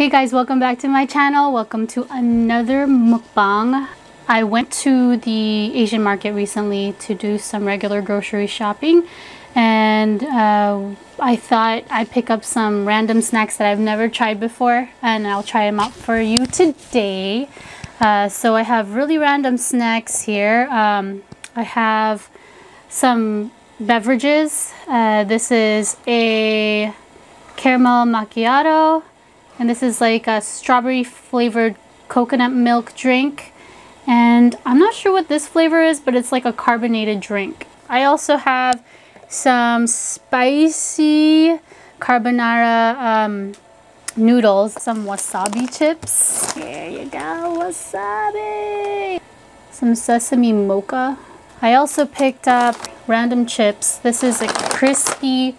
Hey guys, welcome back to my channel. Welcome to another mukbang. I went to the Asian market recently to do some regular grocery shopping and uh, I thought I'd pick up some random snacks that I've never tried before and I'll try them out for you today. Uh, so I have really random snacks here. Um, I have some beverages. Uh, this is a caramel macchiato and this is like a strawberry flavored coconut milk drink. And I'm not sure what this flavor is but it's like a carbonated drink. I also have some spicy carbonara um, noodles some wasabi chips. Here you go wasabi! Some sesame mochi. I also picked up random chips. This is a crispy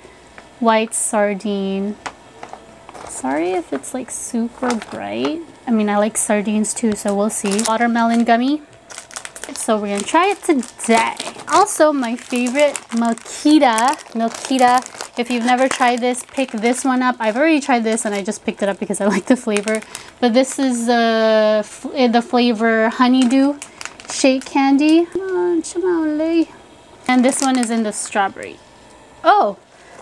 white sardine Sorry if it's like super bright. I mean, I like sardines too, so we'll see. Watermelon gummy. So we're gonna try it today. Also, my favorite Milkita. Milkita. If you've never tried this, pick this one up. I've already tried this and I just picked it up because I like the flavor. But this is uh, the flavor honeydew shake candy. And this one is in the strawberry. Oh,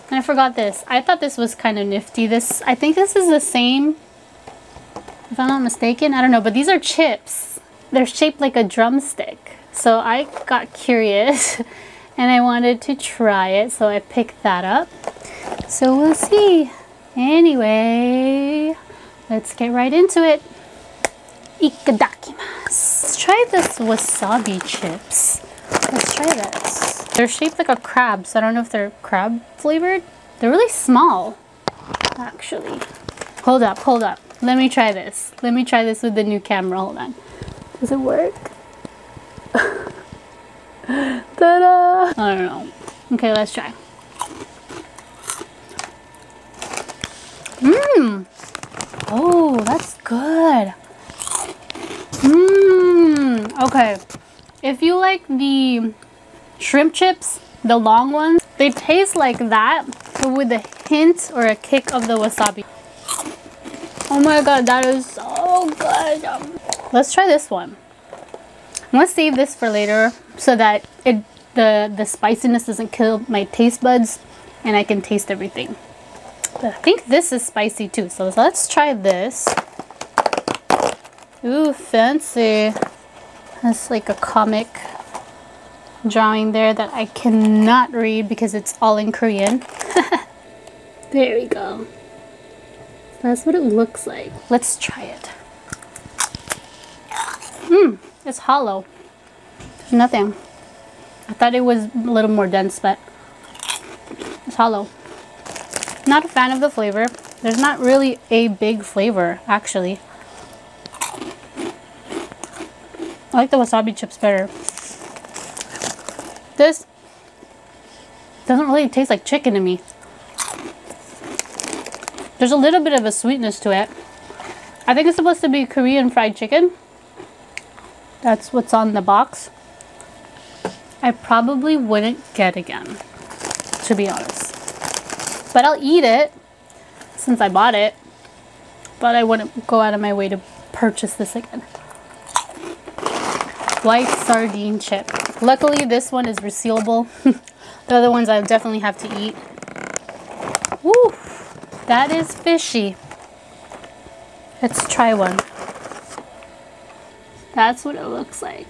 and I forgot this. I thought this was kind of nifty. This, I think this is the same, if I'm not mistaken. I don't know, but these are chips. They're shaped like a drumstick. So I got curious and I wanted to try it. So I picked that up. So we'll see. Anyway, let's get right into it. Itadakimasu. Let's try this wasabi chips. Let's try this. They're shaped like a crab, so I don't know if they're crab flavored. They're really small, actually. Hold up, hold up. Let me try this. Let me try this with the new camera. Hold on. Does it work? Ta-da! I don't know. Okay, let's try. Mmm! Oh, that's good. Mmm! Okay. If you like the shrimp chips, the long ones, they taste like that, but with a hint or a kick of the wasabi. Oh my god, that is so good. Let's try this one. I'm gonna save this for later so that it the, the spiciness doesn't kill my taste buds and I can taste everything. But I think this is spicy too, so let's try this. Ooh, fancy. That's like a comic drawing there that I cannot read because it's all in Korean. there we go. That's what it looks like. Let's try it. Mmm, it's hollow. There's nothing. I thought it was a little more dense, but it's hollow. Not a fan of the flavor. There's not really a big flavor, actually. I like the wasabi chips better. This doesn't really taste like chicken to me. There's a little bit of a sweetness to it. I think it's supposed to be Korean fried chicken. That's what's on the box. I probably wouldn't get again, to be honest. But I'll eat it since I bought it. But I wouldn't go out of my way to purchase this again white sardine chip. Luckily, this one is resealable. the other ones I definitely have to eat. Woo! That is fishy. Let's try one. That's what it looks like.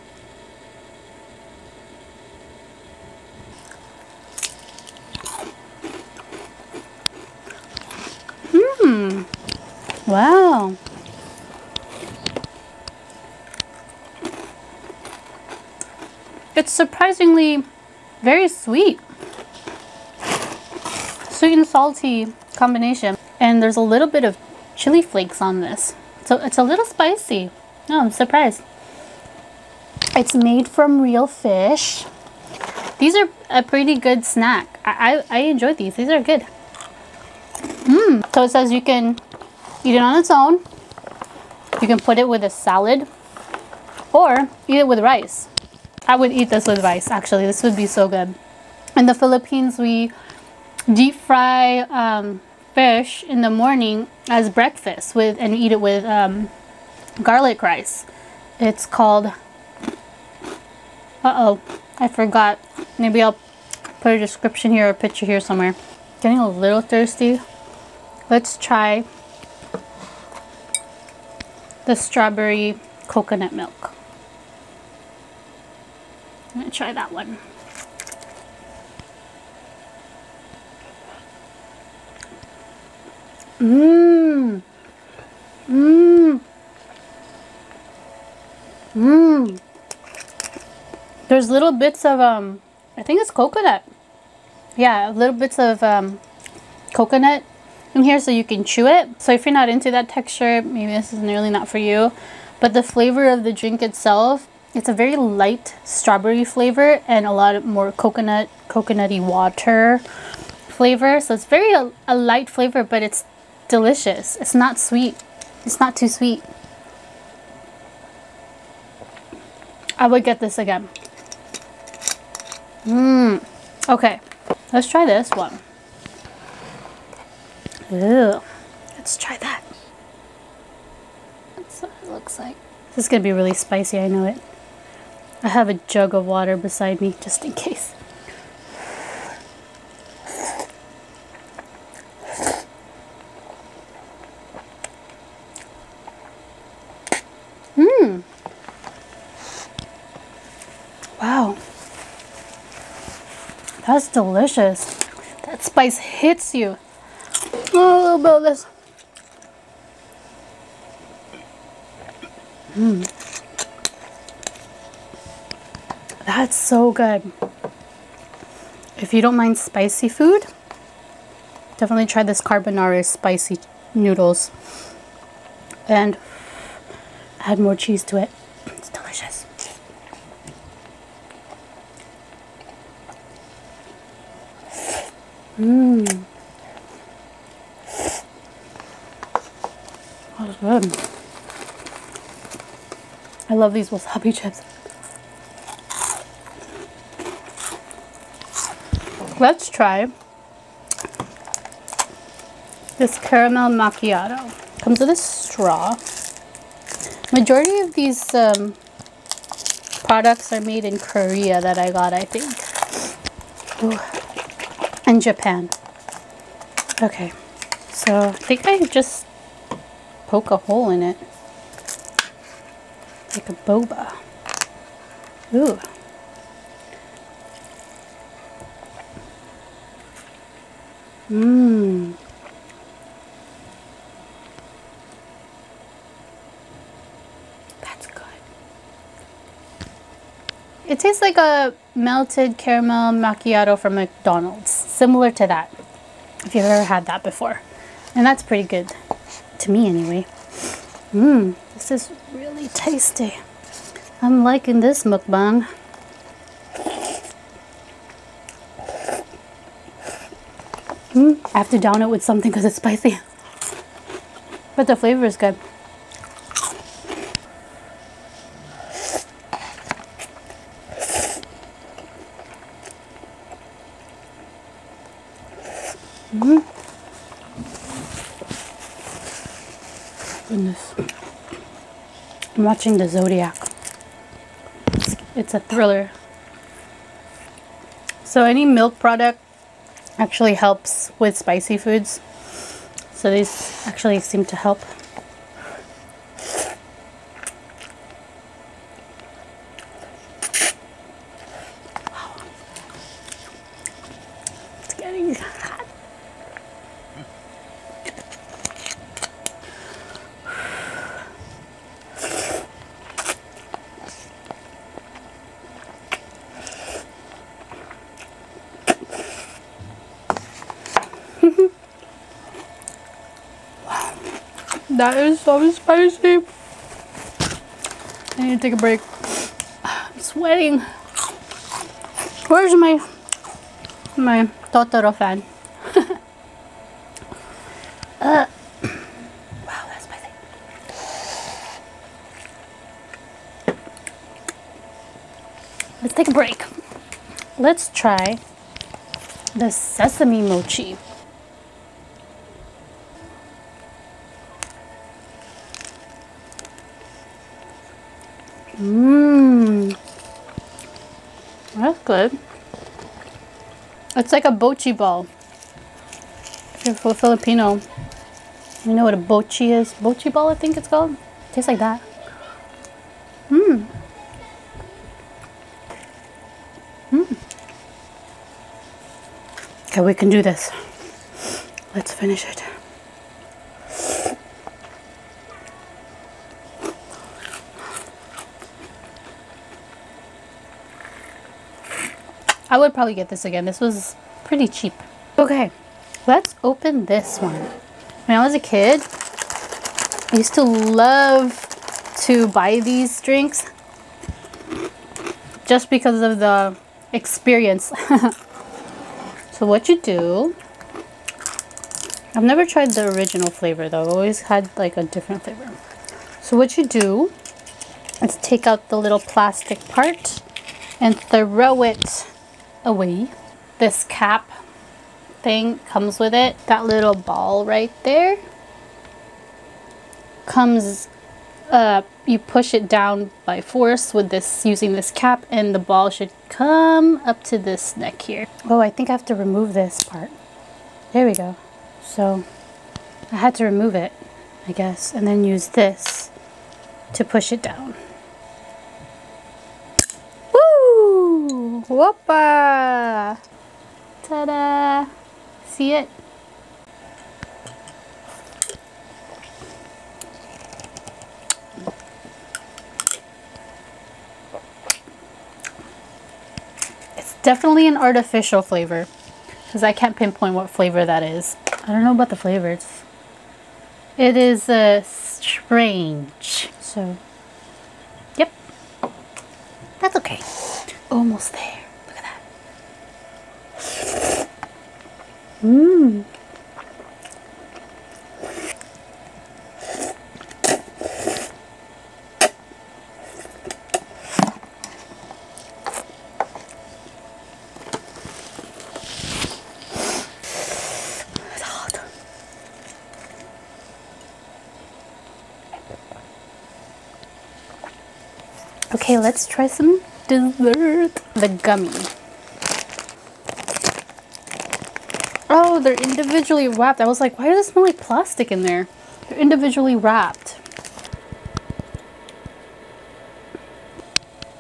Mmm. Wow. It's surprisingly very sweet. Sweet and salty combination. And there's a little bit of chili flakes on this. So it's a little spicy. Oh, I'm surprised. It's made from real fish. These are a pretty good snack. I, I, I these. These are good. Mmm. So it says you can eat it on its own. You can put it with a salad or eat it with rice. I would eat this with rice, actually. This would be so good. In the Philippines, we deep fry um, fish in the morning as breakfast with and eat it with um, garlic rice. It's called. Uh oh, I forgot. Maybe I'll put a description here or a picture here somewhere. Getting a little thirsty. Let's try the strawberry coconut milk. Gonna try that one. Mmm. Mmm. Mmm. There's little bits of, um, I think it's coconut. Yeah, little bits of um, coconut in here so you can chew it. So if you're not into that texture, maybe this is nearly not for you. But the flavor of the drink itself, it's a very light strawberry flavor and a lot more coconut, coconutty water flavor. So it's very a, a light flavor, but it's delicious. It's not sweet. It's not too sweet. I would get this again. Mmm. Okay, let's try this one. Ew. Let's try that. That's what it looks like. This is going to be really spicy, I know it. I have a jug of water beside me just in case. Mmm. Wow. That's delicious. That spice hits you. Oh, a little bit of this. Mmm. That's so good. If you don't mind spicy food, definitely try this carbonara spicy noodles. And add more cheese to it. It's delicious. Mmm. That's good. I love these wasabi chips. Let's try this caramel macchiato. Comes with a straw. Majority of these um, products are made in Korea that I got, I think. Ooh and Japan. Okay, so I think I just poke a hole in it. Like a boba. Ooh. Mmm. That's good. It tastes like a melted caramel macchiato from McDonald's. Similar to that, if you've ever had that before. And that's pretty good, to me anyway. Mmm, this is really tasty. I'm liking this mukbang. Mm, I have to down it with something because it's spicy. But the flavor is good. Mm. Goodness. I'm watching the Zodiac. It's a thriller. So any milk product actually helps with spicy foods. So these actually seem to help. Wow. It's getting hot. That is so spicy. I need to take a break. I'm sweating. Where's my my Totoro fan? uh, wow, that's spicy. Let's take a break. Let's try the sesame mochi. Mmm. Good. It's like a bochi ball. If you're Filipino, you know what a bochi is? Bochi ball, I think it's called. Tastes like that. Mmm. Mmm. Okay, we can do this. Let's finish it. I would probably get this again. This was pretty cheap. Okay, let's open this one. When I was a kid, I used to love to buy these drinks just because of the experience. so what you do, I've never tried the original flavor though. I've always had like a different flavor. So what you do is take out the little plastic part and throw it away. This cap thing comes with it. That little ball right there comes uh, you push it down by force with this using this cap and the ball should come up to this neck here. Oh, I think I have to remove this part. There we go. So I had to remove it, I guess, and then use this to push it down. Whoopa! Ta-da! See it? It's definitely an artificial flavor because I can't pinpoint what flavor that is. I don't know about the flavors. It is uh, strange. So, yep. That's okay. Almost there. Mmm. Okay, let's try some dessert. The gummy. They're individually wrapped. I was like, why does it smell like plastic in there? They're individually wrapped.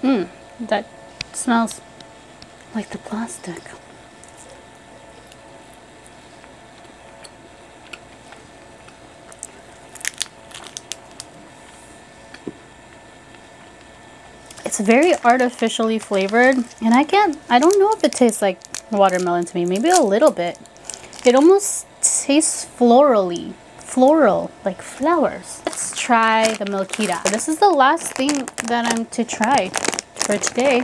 Mmm, that smells like the plastic. It's very artificially flavored and I can't, I don't know if it tastes like watermelon to me, maybe a little bit. It almost tastes florally. Floral, like flowers. Let's try the Milkita. This is the last thing that I'm to try for today.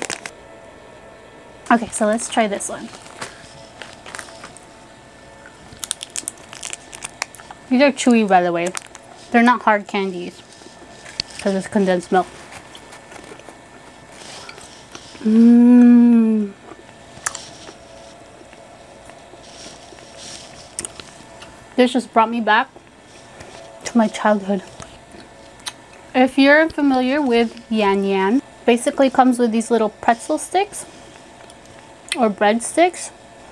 Okay, so let's try this one. These are chewy, by the way. They're not hard candies because it's condensed milk. Mmm. This just brought me back to my childhood. If you're familiar with Yan Yan, basically comes with these little pretzel sticks or bread sticks.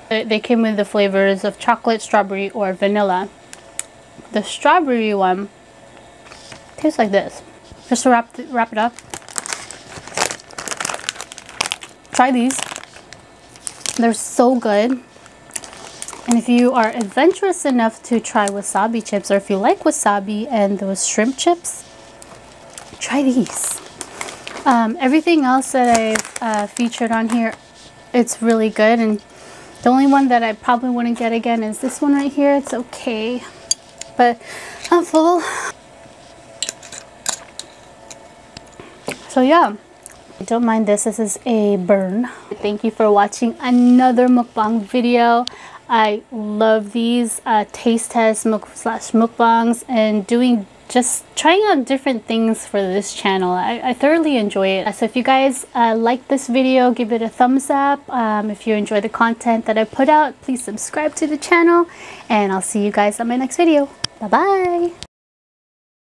They came with the flavors of chocolate, strawberry, or vanilla. The strawberry one tastes like this. Just to wrap, wrap it up. Try these. They're so good. And if you are adventurous enough to try wasabi chips, or if you like wasabi and those shrimp chips, try these. Um, everything else that I've uh, featured on here, it's really good. And the only one that I probably wouldn't get again is this one right here. It's okay. But I'm full. So yeah. Don't mind this, this is a burn. Thank you for watching another mukbang video. I love these uh, taste tests slash mukbangs and doing just trying out different things for this channel. I, I thoroughly enjoy it. So if you guys uh, like this video, give it a thumbs up. Um, if you enjoy the content that I put out, please subscribe to the channel and I'll see you guys on my next video. Bye-bye.